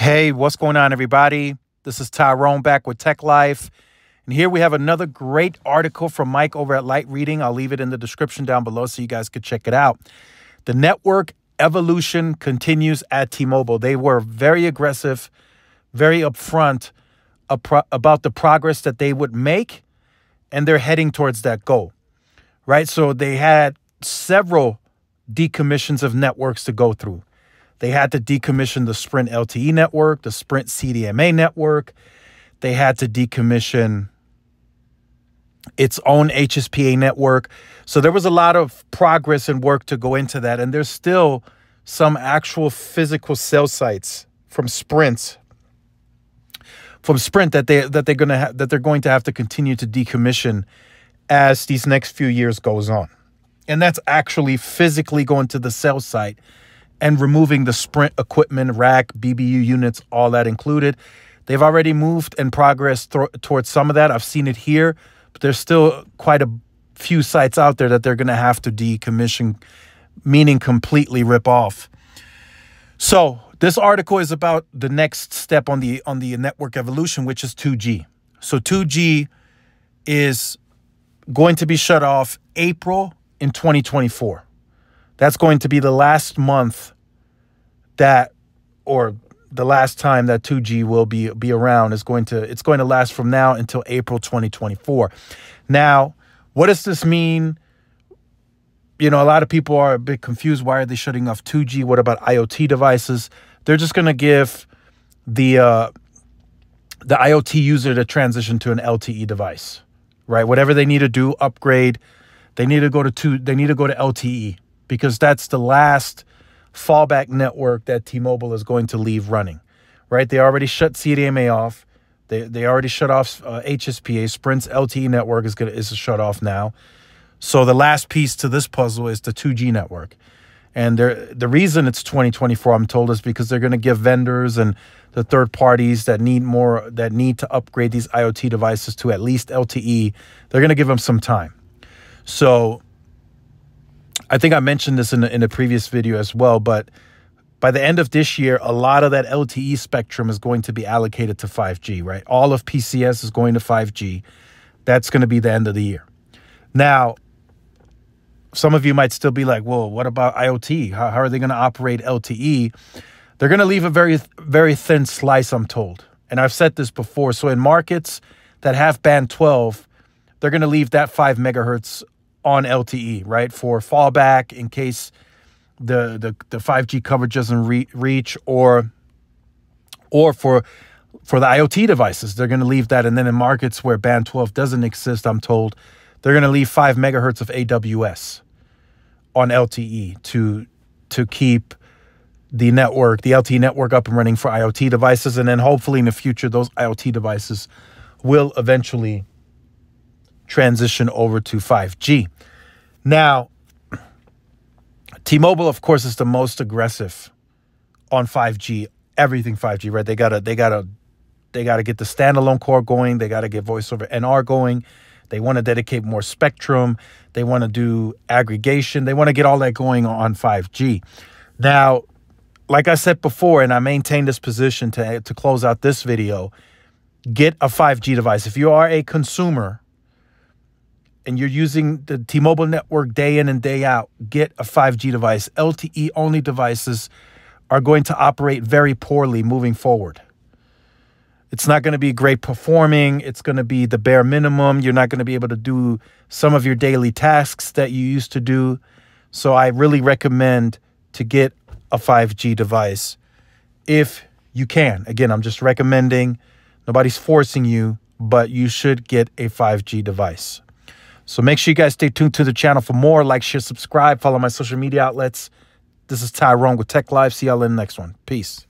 Hey, what's going on, everybody? This is Tyrone back with Tech Life. And here we have another great article from Mike over at Light Reading. I'll leave it in the description down below so you guys could check it out. The network evolution continues at T Mobile. They were very aggressive, very upfront about the progress that they would make, and they're heading towards that goal, right? So they had several decommissions of networks to go through. They had to decommission the Sprint LTE network, the Sprint CDMA network. They had to decommission its own HSPA network. So there was a lot of progress and work to go into that. And there's still some actual physical cell sites from Sprint from Sprint that they that they're gonna ha- that they're going to have to continue to decommission as these next few years goes on. And that's actually physically going to the cell site and removing the Sprint equipment, rack, BBU units, all that included. They've already moved and progressed th- towards some of that. I've seen it here, but there's still quite a few sites out there that they're going to have to decommission, meaning completely rip off. So this article is about the next step on the on the network evolution, which is 2G. So 2G is going to be shut off April in 2024. That's going to be the last month that or the last time that 2G will be be around is going to it's going to last from now until April 2024. Now, what does this mean? You know, a lot of people are a bit confused. Why are they shutting off 2G? What about IoT devices? They're just going to give the uh, the IoT user to transition to an LTE device, right? Whatever they need to do, upgrade. They need to go to two. They need to go to LTE because that's the last fallback network that T-Mobile is going to leave running, right? They already shut CDMA off. They they already shut off uh, HSPA. Sprint's LTE network is gonna is shut off now. So the last piece to this puzzle is the 2G network. And the reason it's 2024, I'm told, is because they're going to give vendors and the third parties that need more that need to upgrade these IoT devices to at least LTE. They're going to give them some time. So I think I mentioned this in a, in a previous video as well, but by the end of this year, a lot of that LTE spectrum is going to be allocated to 5G, right? All of PCS is going to 5G. That's going to be the end of the year. Now, some of you might still be like, well, what about IoT? How, how are they going to operate LTE? They're going to leave a very, very thin slice, I'm told. And I've said this before. So in markets that have band 12, they're going to leave that 5 megahertz on LTE, right? For fallback in case the the, the 5G coverage doesn't re- reach or or for for the IoT devices, they're going to leave that. And then in markets where band 12 doesn't exist, I'm told, they're going to leave five megahertz of AWS on LTE to to keep the network, the LTE network up and running for IoT devices. And then hopefully in the future, those IoT devices will eventually transition over to 5G. Now, T-Mobile, of course, is the most aggressive on 5G, everything 5G, right? They gotta, they gotta, they gotta get the standalone core going. They gotta get voice over NR going. They want to dedicate more spectrum. They want to do aggregation. They want to get all that going on 5G. Now, like I said before, and I maintain this position to, to close out this video, get a 5G device. If you are a consumer and you're using the T-Mobile network day in and day out, get a 5G device. LTE only devices are going to operate very poorly moving forward. It's not going to be great performing. It's going to be the bare minimum. You're not going to be able to do some of your daily tasks that you used to do. So I really recommend to get a 5G device if you can. Again, I'm just recommending. Nobody's forcing you, but you should get a 5G device. So make sure you guys stay tuned to the channel for more. Like, share, subscribe, follow my social media outlets. This is Tyrone with Tech Life. See y'all in the next one. Peace.